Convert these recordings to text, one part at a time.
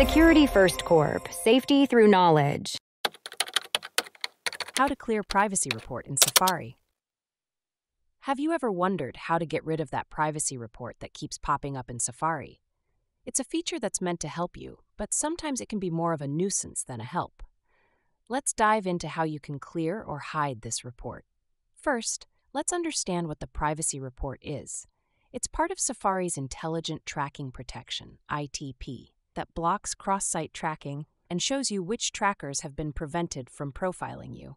Security First Corp. Safety through knowledge. How to clear privacy report in Safari. Have you ever wondered how to get rid of that privacy report that keeps popping up in Safari? It's a feature that's meant to help you, but sometimes it can be more of a nuisance than a help. Let's dive into how you can clear or hide this report. First, let's understand what the privacy report is. It's part of Safari's Intelligent Tracking Protection, ITP, that blocks cross site tracking and shows you which trackers have been prevented from profiling you.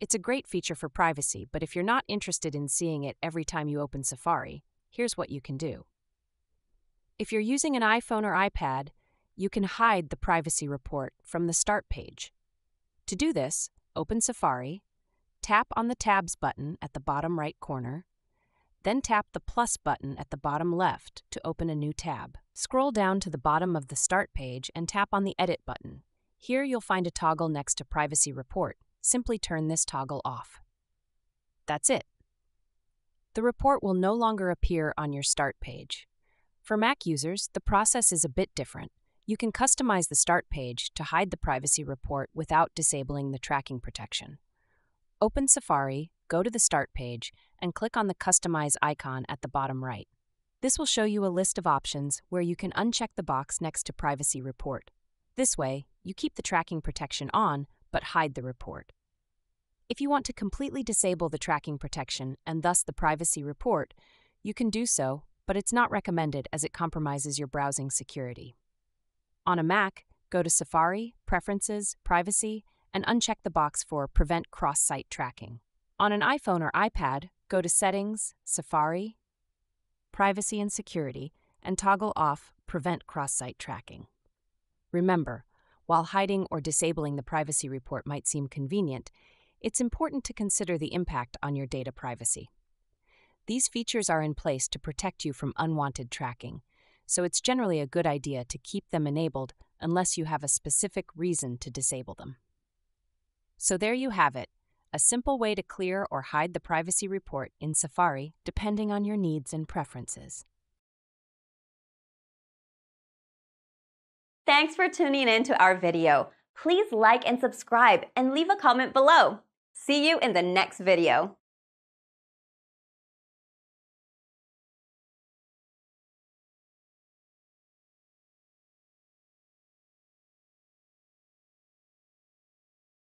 It's a great feature for privacy, but if you're not interested in seeing it every time you open Safari, here's what you can do. If you're using an iPhone or iPad, you can hide the privacy report from the Start page. To do this, open Safari, tap on the Tabs button at the bottom right corner, then tap the plus button at the bottom left to open a new tab. Scroll down to the bottom of the Start page and tap on the Edit button. Here you'll find a toggle next to Privacy Report. Simply turn this toggle off. That's it. The report will no longer appear on your Start page. For Mac users, the process is a bit different. You can customize the Start page to hide the privacy report without disabling the tracking protection. Open Safari, go to the Start page, and click on the Customize icon at the bottom right. This will show you a list of options where you can uncheck the box next to Privacy Report. This way, you keep the tracking protection on, but hide the report. If you want to completely disable the tracking protection and thus the privacy report, you can do so, but it's not recommended as it compromises your browsing security. On a Mac, go to Safari, Preferences, Privacy, and uncheck the box for Prevent Cross Site Tracking. On an iPhone or iPad, go to Settings, Safari, Privacy and Security, and toggle off Prevent Cross Site Tracking. Remember, while hiding or disabling the privacy report might seem convenient, it's important to consider the impact on your data privacy. These features are in place to protect you from unwanted tracking, so it's generally a good idea to keep them enabled unless you have a specific reason to disable them. So there you have it a simple way to clear or hide the privacy report in Safari depending on your needs and preferences. Thanks for tuning in to our video. Please like and subscribe and leave a comment below. See you in the next video.